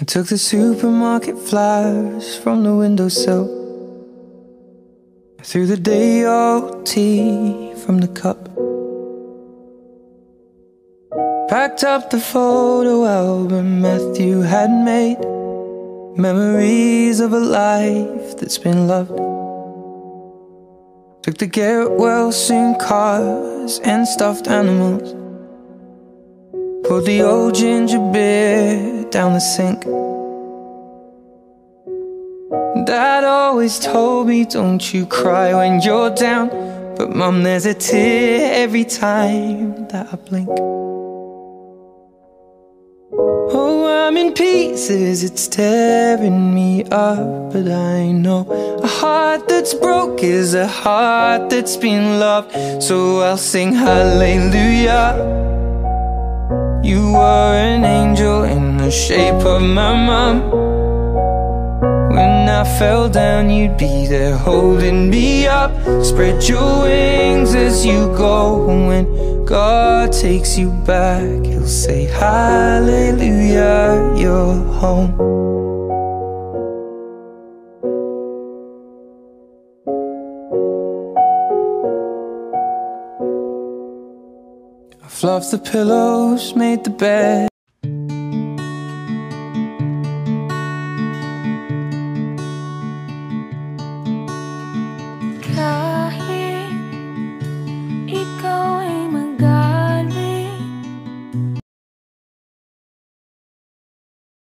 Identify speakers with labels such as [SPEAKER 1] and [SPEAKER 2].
[SPEAKER 1] I took the supermarket flowers from the windowsill. I threw the day old tea from the cup. Packed up the photo album Matthew had made. Memories of a life that's been loved. Took the well soon cars and stuffed animals. Poured the old ginger beer down the sink. Dad always told me, don't you cry when you're down. But mum, there's a tear every time that I blink. Oh, I'm in pieces, it's tearing me up. But I know a heart that's broke is a heart that's been loved. So I'll sing hallelujah. You were an angel in the shape of my mom. When I fell down, you'd be there holding me up. Spread your wings as you go. And when God takes you back, He'll say, Hallelujah, you're home. Fluffed the pillows, made the bed.